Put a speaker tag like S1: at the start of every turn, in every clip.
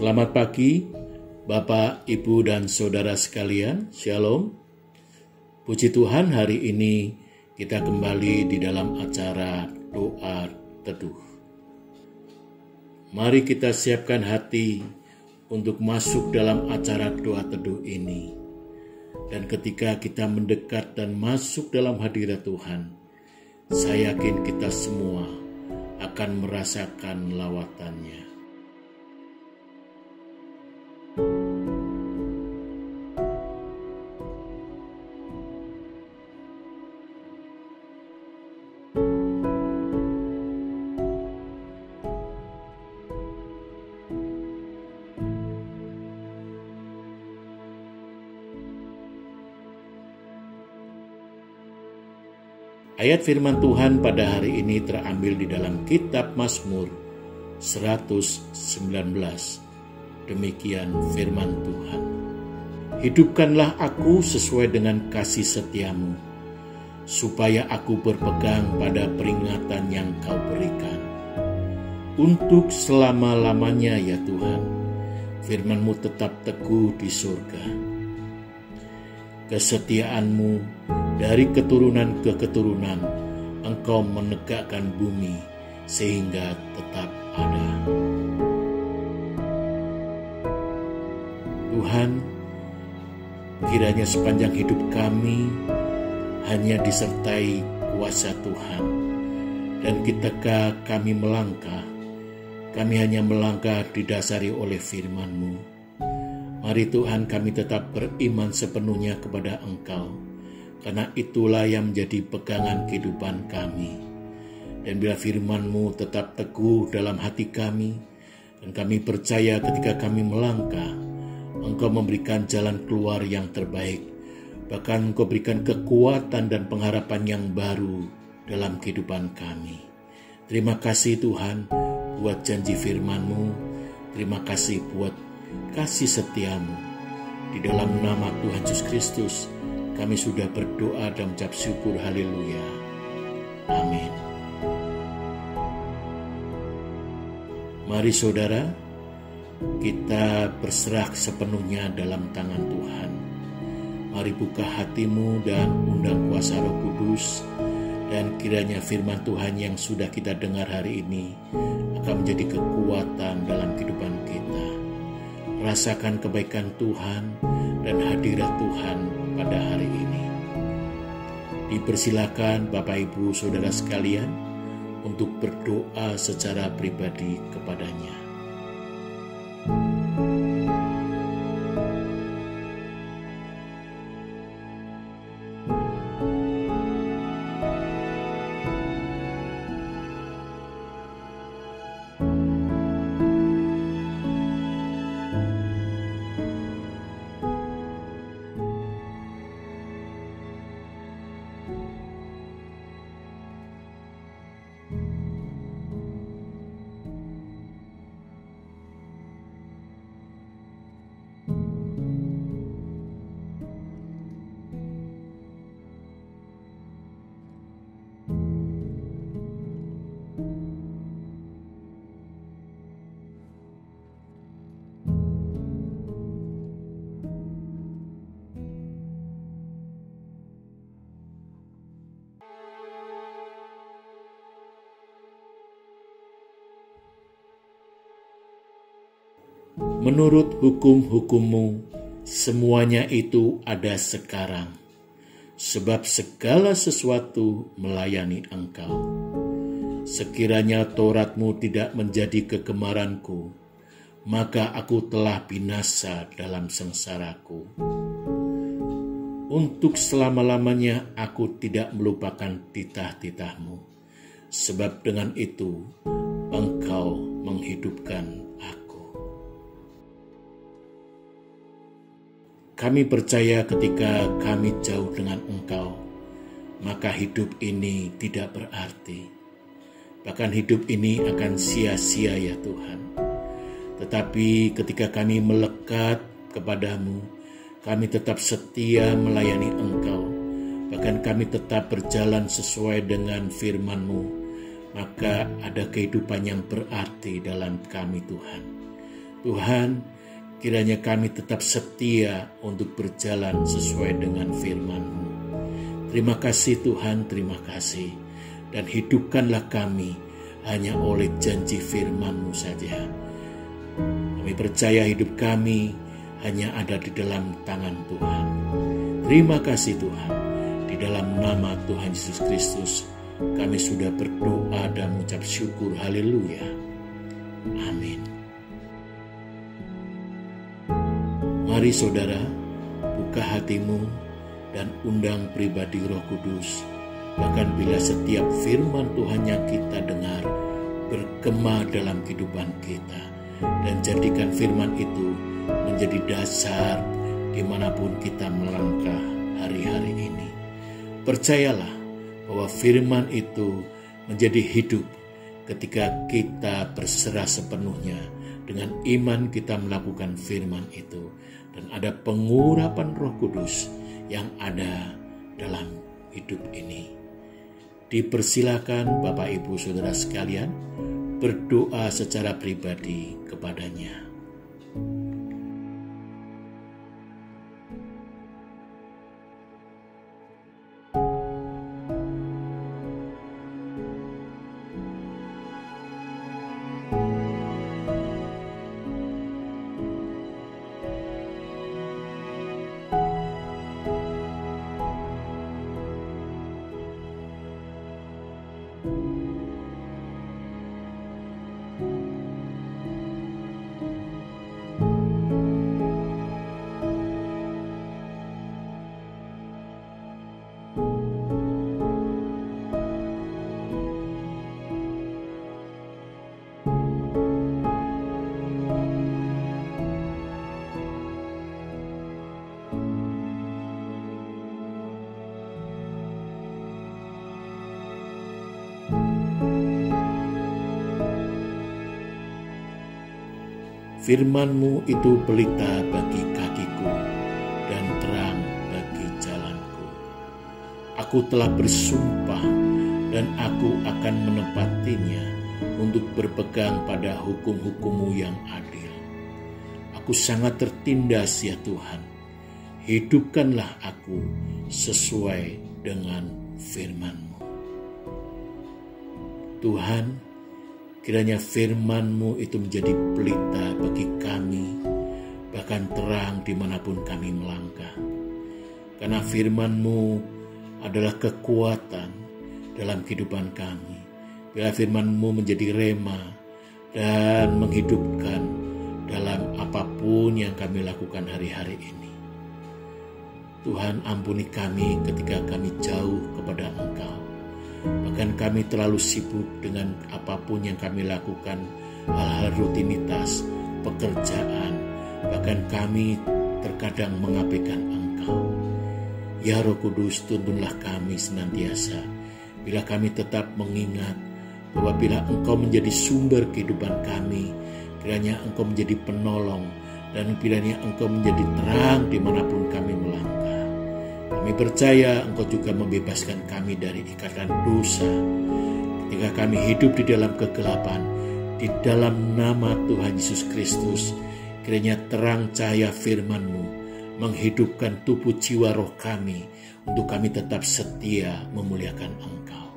S1: Selamat pagi, Bapak, Ibu, dan Saudara sekalian. Shalom. Puji Tuhan, hari ini kita kembali di dalam acara doa teduh. Mari kita siapkan hati untuk masuk dalam acara doa teduh ini. Dan ketika kita mendekat dan masuk dalam hadirat Tuhan, saya yakin kita semua akan merasakan lawatannya. Ayat firman Tuhan pada hari ini terambil di dalam kitab Mazmur 119. Demikian firman Tuhan. Hidupkanlah aku sesuai dengan kasih setiamu, supaya aku berpegang pada peringatan yang kau berikan. Untuk selama-lamanya ya Tuhan, firmanmu tetap teguh di surga kesetiaanmu dari keturunan ke keturunan, engkau menegakkan bumi sehingga tetap ada. Tuhan, kiranya sepanjang hidup kami hanya disertai kuasa Tuhan. Dan ketika kami melangkah, kami hanya melangkah didasari oleh firman-Mu Mari Tuhan kami tetap beriman sepenuhnya kepada Engkau, karena itulah yang menjadi pegangan kehidupan kami. Dan bila firman-Mu tetap teguh dalam hati kami, dan kami percaya ketika kami melangkah, Engkau memberikan jalan keluar yang terbaik, bahkan Engkau berikan kekuatan dan pengharapan yang baru dalam kehidupan kami. Terima kasih Tuhan buat janji firman-Mu, terima kasih buat kasih setiamu. Di dalam nama Tuhan Yesus Kristus, kami sudah berdoa dan mengucap syukur haleluya. Amin. Mari saudara, kita berserah sepenuhnya dalam tangan Tuhan. Mari buka hatimu dan undang kuasa roh kudus dan kiranya firman Tuhan yang sudah kita dengar hari ini akan menjadi kekuatan dalam kehidupan kita rasakan kebaikan Tuhan dan hadirat Tuhan pada hari ini. Dipersilakan Bapak Ibu Saudara sekalian untuk berdoa secara pribadi kepadanya. Menurut hukum-hukummu, semuanya itu ada sekarang, sebab segala sesuatu melayani engkau. Sekiranya Tauratmu tidak menjadi kegemaranku, maka aku telah binasa dalam sengsaraku. Untuk selama-lamanya aku tidak melupakan titah-titahmu, sebab dengan itu engkau menghidupkan Kami percaya ketika kami jauh dengan Engkau, maka hidup ini tidak berarti. Bahkan hidup ini akan sia-sia ya Tuhan. Tetapi ketika kami melekat kepadamu, kami tetap setia melayani Engkau. Bahkan kami tetap berjalan sesuai dengan firman-Mu. Maka ada kehidupan yang berarti dalam kami Tuhan. Tuhan, kiranya kami tetap setia untuk berjalan sesuai dengan firman-Mu. Terima kasih Tuhan, terima kasih. Dan hidupkanlah kami hanya oleh janji firman-Mu saja. Kami percaya hidup kami hanya ada di dalam tangan Tuhan. Terima kasih Tuhan. Di dalam nama Tuhan Yesus Kristus, kami sudah berdoa dan mengucap syukur. Haleluya. Amin. Mari saudara, buka hatimu dan undang pribadi roh kudus. Bahkan bila setiap firman Tuhan yang kita dengar bergema dalam kehidupan kita. Dan jadikan firman itu menjadi dasar di mana pun kita melangkah hari-hari ini. Percayalah bahwa firman itu menjadi hidup ketika kita berserah sepenuhnya dengan iman kita melakukan firman itu dan ada pengurapan Roh Kudus yang ada dalam hidup ini. Dipersilakan Bapak Ibu Saudara sekalian berdoa secara pribadi kepadanya. Firmanmu itu pelita bagi kakiku dan terang bagi jalanku. Aku telah bersumpah dan aku akan menepatinya untuk berpegang pada hukum-hukummu yang adil. Aku sangat tertindas ya Tuhan. Hidupkanlah aku sesuai dengan firman-Mu. Tuhan, Kiranya firman-Mu itu menjadi pelita bagi kami, bahkan terang di mana pun kami melangkah. Karena firman-Mu adalah kekuatan dalam kehidupan kami. Bila firman-Mu menjadi rema dan menghidupkan dalam apa pun yang kami lakukan hari-hari ini. Tuhan ampuni kami ketika kami jauh kepada Engkau Bahkan kami terlalu sibuk dengan apa pun yang kami lakukan, hal-hal rutinitas, pekerjaan, bahkan kami terkadang mengabaikan Engkau. Ya Roh Kudus, tuntunlah kami senantiasa, bila kami tetap mengingat bahwa bila Engkau menjadi sumber kehidupan kami, kiranya Engkau menjadi penolong, dan kiranya Engkau menjadi terang di mana pun kami melangkah. Kami percaya Engkau juga membebaskan kami dari ikatan dosa. Ketika kami hidup di dalam kegelapan, di dalam nama Tuhan Yesus Kristus, kiranya terang cahaya firman-Mu menghidupkan tubuh jiwa roh kami untuk kami tetap setia memuliakan Engkau.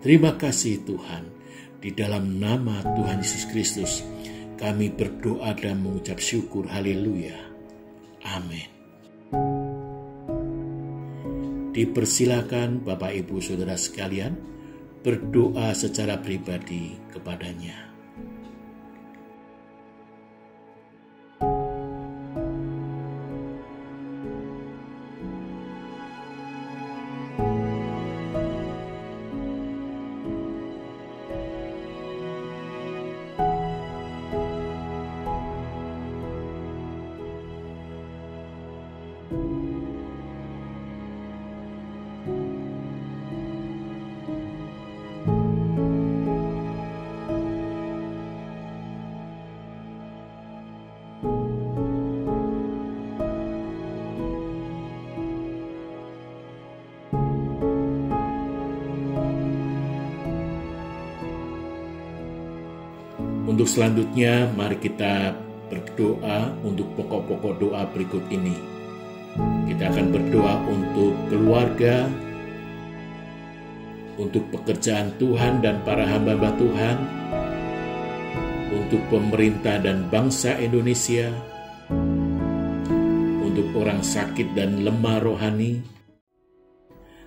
S1: Terima kasih Tuhan, di dalam nama Tuhan Yesus Kristus, kami berdoa dan mengucap syukur. Haleluya. Amin. Dipersilakan Bapak Ibu Saudara sekalian berdoa secara pribadi kepadanya. Untuk selanjutnya, mari kita berdoa untuk pokok-pokok doa berikut ini. Kita akan berdoa untuk keluarga, untuk pekerjaan Tuhan dan para hamba-hamba Tuhan, untuk pemerintah dan bangsa Indonesia, untuk orang sakit dan lemah rohani,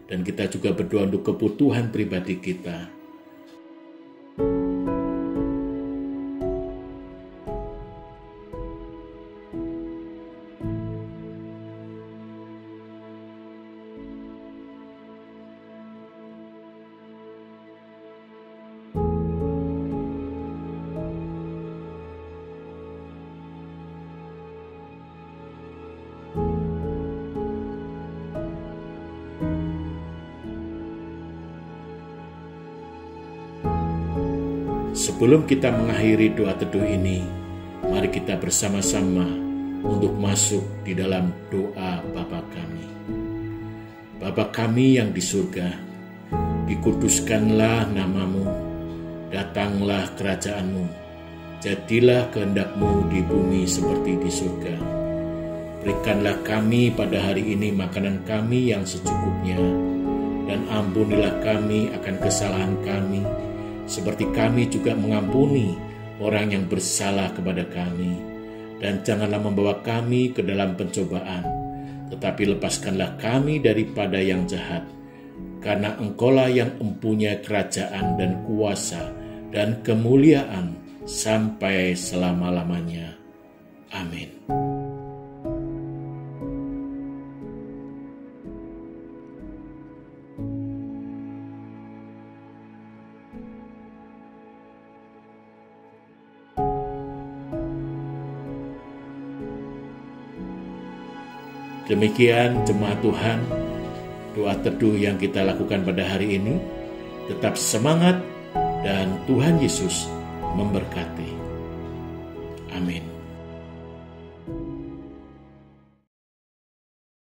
S1: dan kita juga berdoa untuk kebutuhan pribadi kita. Sebelum kita mengakhiri doa teduh ini, mari kita bersama-sama untuk masuk di dalam doa Bapa kami. Bapa kami yang di surga, dikuduskanlah namamu, datanglah kerajaanmu, jadilah kehendakmu di bumi seperti di surga. Berikanlah kami pada hari ini makanan kami yang secukupnya, dan ampunilah kami akan kesalahan kami, seperti kami juga mengampuni orang yang bersalah kepada kami. Dan janganlah membawa kami ke dalam pencobaan, tetapi lepaskanlah kami daripada yang jahat. Karena engkaulah yang mempunyai kerajaan dan kuasa dan kemuliaan sampai selama-lamanya. Amin. Demikian jemaat Tuhan, doa teduh yang kita lakukan pada hari ini. Tetap semangat dan Tuhan Yesus memberkati. Amin.